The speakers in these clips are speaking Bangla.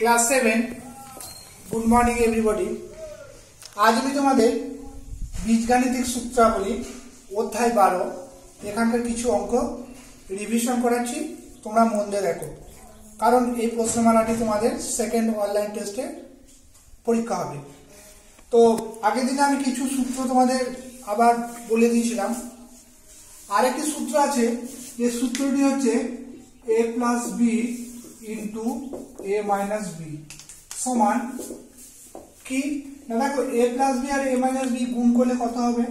Class seven, good morning everybody আজ আমি তোমাদের বীজগাণিতিক সূত্রাবলী অধ্যায় বারো, এখানকার কিছু অঙ্ক রিভিশন করাচ্ছি, তোমরা মন দিয়ে দেখো। কারণ এই প্রশ্নমালাটি তোমাদের সেকেন্ড অনলাইন টেস্টে পরীক্ষা হবে। তো আগের দিনে আমি কিছু সূত্র তোমাদের আবার বলে দিয়েছিলাম। আরেকটি সূত্র আছে, যে সূত্রটি হচ্ছে A plus B into A minus B সমান কি? না দেখো এ প্লাস বি আর এ মাইনাস বি গুণ করলে কত হবে?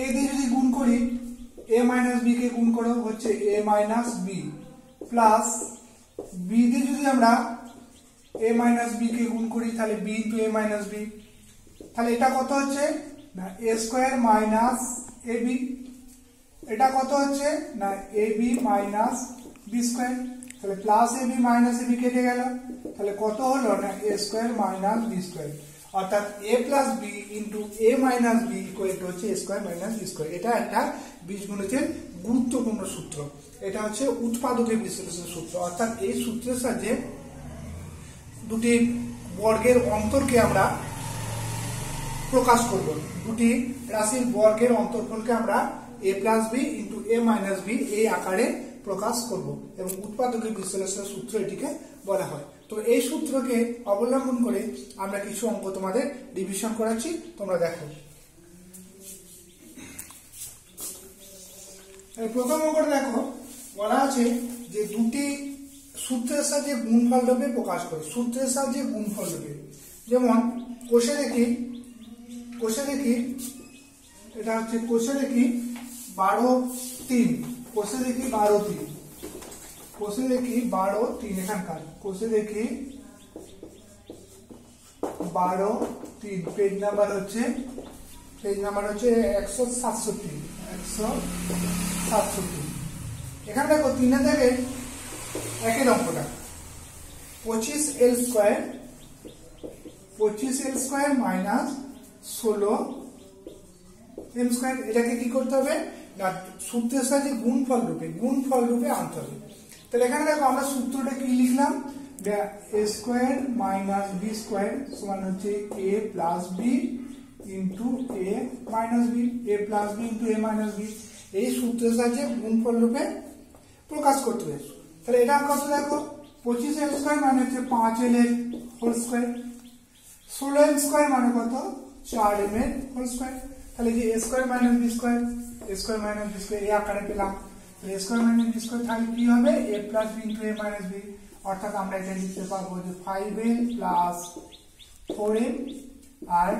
এ দিয়ে যদি গুণ করি এ মাইনাস বি কে গুণ করো, হচ্ছে A minus B plus B দিয়ে যদি আমরা এ মাইনাস বি কে গুণ করি, তাহলে B into A minus B তাহলে এটা কত হচ্ছে? না A square minus A B এটা কত হচ্ছে? না A B minus B square তাহলে plus A B minus A B কেটে গেল। তাহলে কত হলো না? A square minus B square অর্থাৎ A plus B into A minus B equal হচ্ছে A square minus B square এটা একটা বীজগণিতের গুরুত্বপূর্ণ সূত্র। এটা হচ্ছে উৎপাদকের বিশ্লেষণ সূত্র। অর্থাৎ এই সূত্রের সাহায্যে দুটি বর্গের অন্তরকে আমরা প্রকাশ করব। দুটি রাশির বর্গের অন্তরফলকে আমরা A plus B into A minus B এই আকারে প্রকাশ করব এবং উৎপাদকের বিশ্লেষণের সূত্র এটিকে বলা হয়। তো এই সূত্রকে অবলম্বন করে আমরা কিছু অঙ্ক তোমাদের রিভিশন করাচ্ছি, তোমরা দেখো। প্রথম অঙ্কটা দেখো, বলা আছে যে দুটি সূত্রের সাহায্যে গুণফল রূপে প্রকাশ করে। সূত্রের সাহায্যে গুণফল রূপে যেমন, কোষে দেখি কোষে দেখি, এটা হচ্ছে কোষে দেখি বারো তিন। কোষে দেখি বারো তিন। কোষে দেখি বারো তিন এখানকার। কোষে দেখি বারো তিন। পেজ নাম্বার হচ্ছে পেজ নাম্বার হচ্ছে একশো সাতষট্টি। একশো সাতষট্টি। এখানে দেখো তিনে থেকে একই অঙ্কটা পঁচিশ এল স্কোয়ার পঁচিশ এল স্কোয়ার মাইনাস ষোলো এম স্কোয়ার এটাকে কি করতে হবে? না, সূত্রের সাথে গুণফল রূপে গুণফল রূপে আনতে হবে তাহলে এখানে দেখো আমরা সূত্রটা কি লিখলাম? A square minus B square সমান হচ্ছে A plus B into A minus B A plus B into A minus B এই সূত্রের সাহায্যে গুণফল রূপে প্রকাশ করতে হবে তাহলে এটা কত দেখো? পঁচিশ এল স্কোয়ার মানে হচ্ছে পাঁচ এল এর হোল স্কোয়ার ষোলো এম স্কোয়ার মানে কত? চার এম এর হোল স্কোয়ার তাহলে যে A square minus B square A square minus B square এই আকারে পেলাম। A square minus B square তাহলে কি হবে? A plus B into A minus B অর্থাৎ আমরা এটা লিখতে পারব যে five L plus four M আর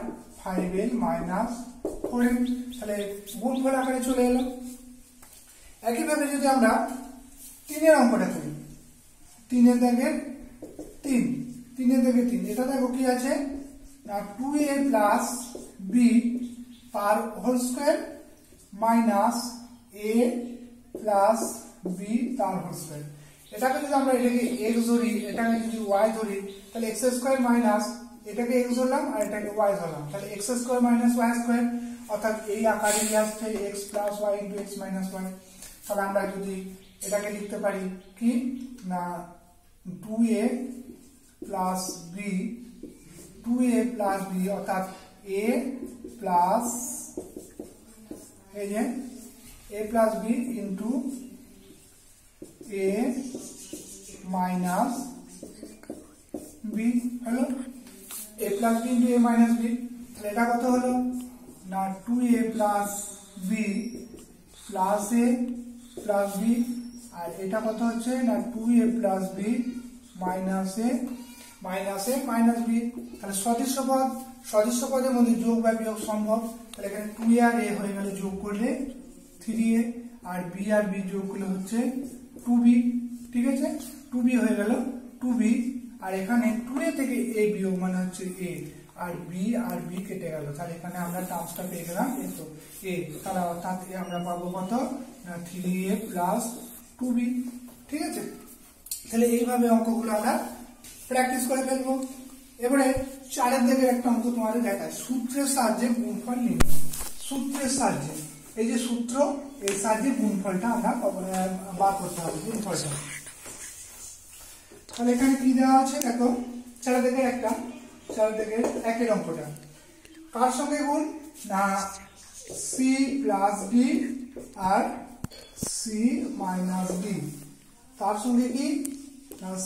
five L minus four M তাহলে গুণফল আকারে চলে এলো একইভাবে যদি আমরা তিনের অঙ্কটা করি তিনের দাগের তিন তিনের দাগে তিন, এটা দেখো কি আছে? টু এ প্লাস বি তার whole square minus A plus B তার হোল স্কোয়ার এটাকে যদি আমরা এটাকে এক্স ধরি, এটাকে যদি ওয়াই ধরি, তাহলে এক্স স্কোয়ার মাইনাস এটাকে এক্স ধরলাম আর এটাকে ওয়াই ধরলাম। তাহলে X square minus Y square অর্থাৎ এই আকারে আসছে X plus Y into X minus Y তাহলে আমরা যদি এটাকে লিখতে পারি কি? না two A plus B two A plus B অর্থাৎ এ প্লাস এই যে A plus B into A minus B হলো A plus B into A minus B তাহলে এটা কত হলো? না two A plus B plus A plus B আর এটা কত হচ্ছে? না two A plus B minus A minus A minus B, তাহলে সদৃশ্য পদ, সদৃশ্য পদের মধ্যে যোগ বা বিয়োগ সম্ভব। তাহলে এখানে টু আর এ হয়ে গেলে যোগ করলে থ্রি এ আর বি আর বি যোগ করলে হচ্ছে টু বি ঠিক আছে? টু বি হয়ে গেল টু বি আর এখানে টু এ থেকে এ বিয়োগ মানে হচ্ছে এ আর বি আর বি কেটে গেল। তাহলে এখানে আমরা টার্মসটা পেয়ে গেলাম এ তো এ তাহলে অর্থাৎ আমরা পাবো কত? Three A plus two B ঠিক আছে? তাহলে এইভাবে অঙ্কগুলো আমরা প্র্যাকটিস করে ফেলব। এবারে চারের দিকে একটা অঙ্ক তোমাদের দেখায়। সূত্রের সাহায্যে গুণফল নির্ণয় সূত্রের সাহায্যে। এই যে সূত্র, এর সাহায্যে গুণফলটা আমরা বার করতে হবে গুণফলটা। তাহলে এখানে কি দেওয়া আছে? দেখো চার থেকে একটা চার থেকে একের অঙ্কটা। কার সঙ্গে গুণ? না সি প্লাস ডি আর সি মাইনাস ডি তার সঙ্গে কি?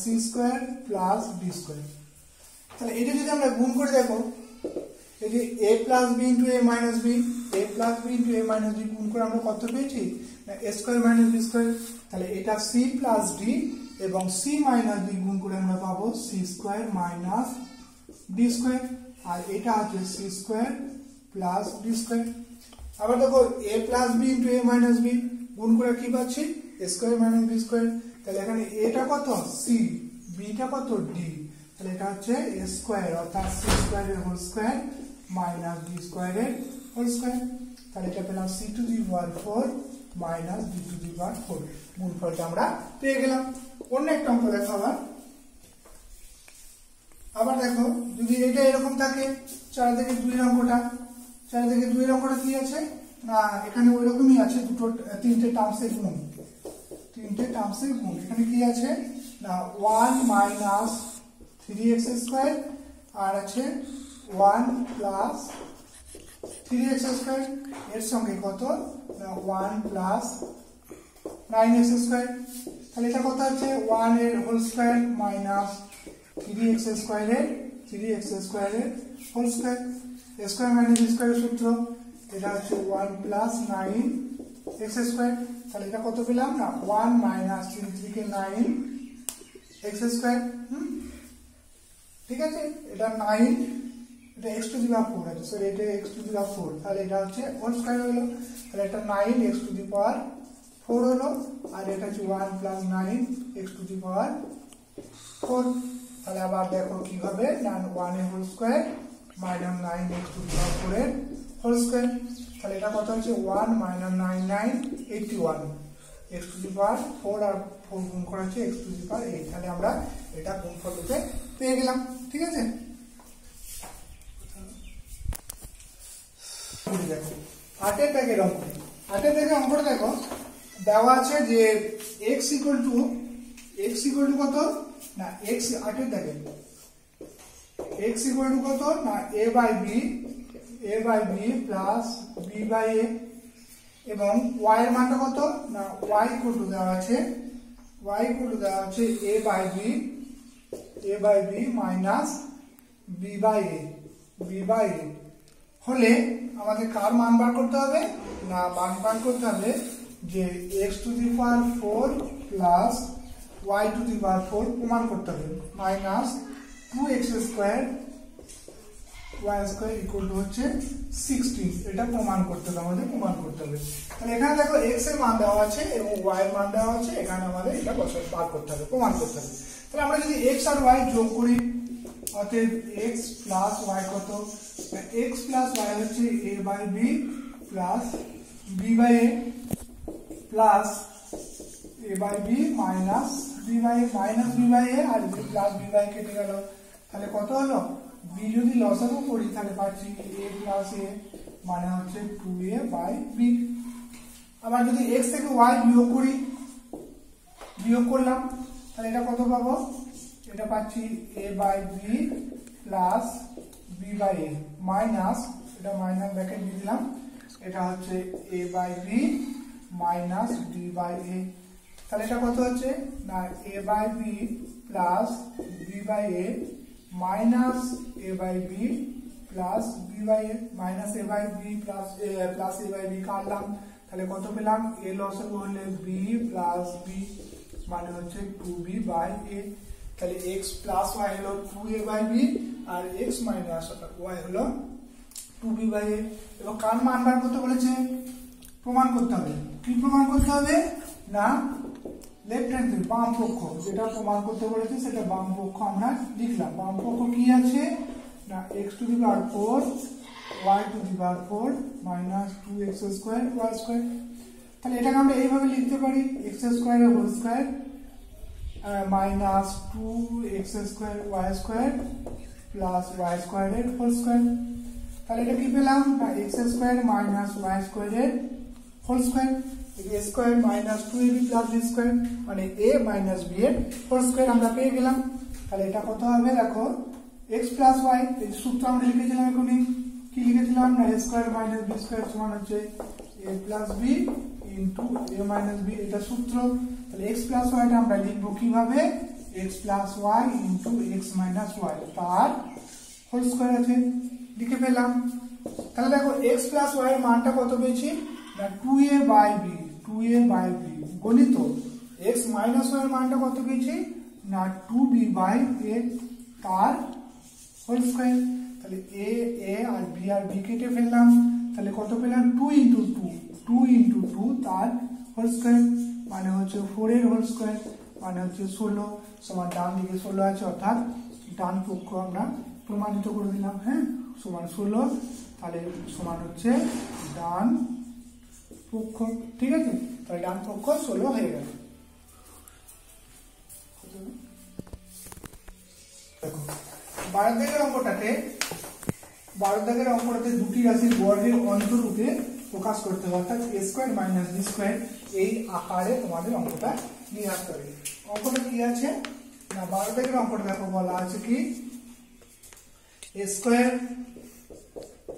C square plus D square. তাহলে এটা যদি আমরা গুণ করে দেখো, এই যে A plus B into A minus B A plus B into A minus B গুণ করে আমরা কত পেয়েছি? A square minus B square. তাহলে এটা সি প্লাস ডি এবং সি মাইনাস ডি গুণ করে আমরা পাবো C square minus D square. আর এটা হচ্ছে C square plus D square. আবার দেখো A plus B into A minus B গুণ করে কি পাচ্ছি? A square minus B square. তাহলে এখানে এটা কত? সি বিটা কত? ডি তাহলে এটা হচ্ছে এ স্কোয়ার অর্থাৎ সি স্কোয়ারের হোল স্কোয়ার মাইনাস ডি স্কোয়ারের হোল স্কোয়ার তাহলে এটা পেলাম C to the power four minus D to the power four গুণফলটা আমরা পেয়ে গেলাম। অন্য একটা অঙ্ক দেখো আবার। আবার দেখো, যদি এটা এরকম থাকে চার থেকে দুই অঙ্কটা চার থেকে দুই অঙ্কটা কি আছে? না, এখানে ওই রকমই আছে দুটো, তিনটে টার্মসের গুণ। তিনটে টার্মসের গুণ। এখানে কি আছে? না one minus three X square আর আছে one plus three X square এর সঙ্গে কত? না one plus nine X square তাহলে এটা কত হচ্ছে ওয়ানের whole square minus three X স্কোয়ারের থ্রি এক্স স্কোয়ারের হোল স্কোয়ার স্কোয়ার মাইনাস স্কোয়ারের সূত্র, এটা হচ্ছে one plus nine X square তাহলে এটা কত পেলাম? না ওয়ান মাইনাস থ্রি থ্রিকে নাইন এক্স স্কোয়ার হুম? ঠিক আছে? এটা নাইন এটা X to the power four আছে। সরি এটা X to the power four তাহলে এটা হচ্ছে হোল স্কোয়ার হলো তাহলে এটা nine X to the power four হলো, আর এটা হচ্ছে one plus nine X to the power four তাহলে আবার দেখো কি হবে না এর whole square minus nine X to the power four এর হোল স্কোয়ার তাহলে এটা কত হচ্ছে? One minus nine nine eighty one X to the power four R four গুণ করা হচ্ছে X to the power eight তাহলে আমরা এটা গুণফল পেয়ে গেলাম, ঠিক আছে? দেখো, আটের দাগের অঙ্ক। আটের দাগের অঙ্কটা দেখো, দেওয়া আছে যে X equal to X equal to কত? না এক্স আটের দাগের এক্স ইকুয়াল টু কত? না A by B A by B plus B by A এবং ওয়াই এর মানটা কত? না ওয়াই ইকুয়াল টু দেওয়া আছে। ওয়াই ইকুয়াল টু দেওয়া আছে A by B A by B minus B by A B by A হলে আমাদের কার মান বার করতে হবে? না মান বার করতে হবে যে X to the power four plus Y to the power four প্রমাণ করতে হবে। Minus two X square Y square equal to হচ্ছে সিক্সটিন এটা প্রমাণ করতে হবে, আমাদের প্রমাণ করতে হবে। তাহলে এখানে দেখো এক্সের মান দেওয়া আছে এবং ওয়াই এর মান দেওয়া আছে, এখানে আমাদের এটা বছর বার করতে হবে, প্রমাণ করতে হবে। তাহলে আমরা যদি এক্স আর ওয়াই যোগ করি, অতএব এক্স প্লাস ওয়াই কত? এক্স প্লাস ওয়াই হচ্ছে A by B plus B by A plus A by B B by B by A R plus B কেটে গেল। তাহলে কত হলো? বি যদি লসাগু করি, তাহলে পাচ্ছি এ প্লাস এ মানে হচ্ছে টু এ বাই বি আবার যদি এক্স থেকে ওয়াই বিয়োগ করি, বিয়োগ করলাম, তাহলে এটা কত পাবো? এটা পাচ্ছি A by B plus B by A minus এটা মাইনাস ব্যাকেট দিয়ে দিলাম, এটা হচ্ছে A by B minus D by A তাহলে এটা কত হচ্ছে? না A by B plus B by A minus A by B plus B by A minus A by B plus plus A by B কাটলাম। তাহলে কত পেলাম? এ লসগু হলে বি প্লাস বি মানে হচ্ছে টু বি বাই এ। তাহলে এক্স প্লাস ওয়াই হলো টু এ বাই বি আর এক্স মাইনাস ওয়াই হলো টু বি বাই এ। এবং কার মান বার করতে বলেছে? প্রমাণ করতে হবে। কি প্রমাণ করতে হবে? না লেফট হ্যান্ড বাম পক্ষ, যেটা প্রমাণ করতে বলেছে সেটা বাম পক্ষ আমরা লিখলাম। বাম পক্ষ কি আছে? না x to the power four y to the power four minus two x square y square তাহলে এটাকে আমরা এইভাবে লিখতে পারি এক্স স্কোয়ারের whole square minus two x square y square plus y স্কোয়ারের হোল স্কোয়ার তাহলে এটা কি পেলাম? না এক্স স্কোয়ার মাইনাস ওয়াই স্কোয়ারের whole square a square minus two a b plus b square মানে এ মাইনাস বি এর হোল স্কোয়ার আমরা পেয়ে গেলাম। তাহলে এটা কত হবে? দেখো এক্স প্লাস ওয়াই এই সূত্র আমরা লিখেছিলাম এখনই। কি লিখেছিলাম না a square minus b square সমান হচ্ছে a plus b into a minus b এটা সূত্র। তাহলে এক্স প্লাস ওয়াইটা আমরা লিখব কীভাবে? X plus y into x minus y তার হোল স্কোয়ার আছে। লিখে ফেললাম। তাহলে দেখো এক্স প্লাস ওয়াই এর মানটা কত পেয়েছি? না two a by b a by b, গণিত। এক্স মাইনাস ওয়াই মানটা কত পেয়েছি? না টু বি বাই এ তার হোল স্কোয়ার তাহলে এ এ আর বি আর বি কেটে ফেললাম। তাহলে কত পেলাম? Two into two two into two তার হোল স্কোয়ার মানে হচ্ছে ফোর এর হোল স্কোয়ার মানে হচ্ছে ষোলো সমান ডান দিকে ষোলো আছে, অর্থাৎ ডান পক্ষ আমরা প্রমাণিত করে দিলাম হ্যাঁ? সমান ষোলো, তাহলে সমান হচ্ছে ডান পক্ষ ঠিক আছে? তাহলে ডান পক্ষ ষোলো হয়ে গেল। দেখো, বারো দাগের অঙ্কটাতে বারো দাগের অঙ্কটাতে দুটি রাশির বর্গের অন্তরূপে প্রকাশ করতে হবে, অর্থাৎ a square minus b square এই আকারে তোমাদের অঙ্কটা নিয়ে আসতে হবে। অঙ্কটা কি আছে? না, বারো দাগের অঙ্কটা দেখো, বলা আছে কি? A square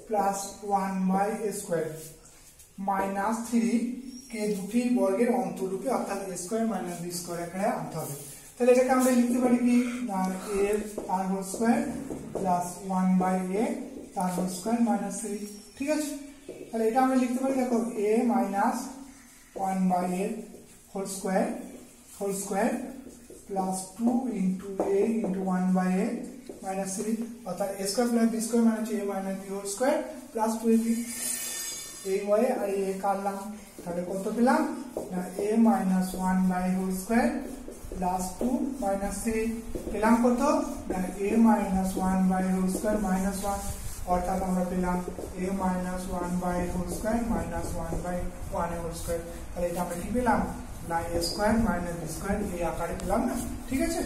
plus one by square minus three কে দুটি বর্গের অন্তরূপে অর্থাৎ a square minus b square এখানে আনতে হবে। তাহলে এটাকে আমরা লিখতে পারি কি? না এ তার whole square plus one by a তার হোল স্কোয়ার মাইনাস থ্রি ঠিক আছে? তাহলে এটা আমরা লিখতে পারি, দেখো a minus one by a whole square whole square plus two into a into one by a minus three অর্থাৎ a square plus b square মানে হচ্ছে a minus b whole square plus two a b এই ওয়াই আর এ কাটলাম তাহলে কত পেলাম? না, a minus one by whole square plus two minus three পেলাম কত? না, a minus one by whole square minus one অর্থাৎ আমরা পেলাম a minus one by whole square minus one by one whole square তাহলে এটা আমরা কি পেলাম? না a square minus b square এই আকারে পেলাম না। ঠিক আছে?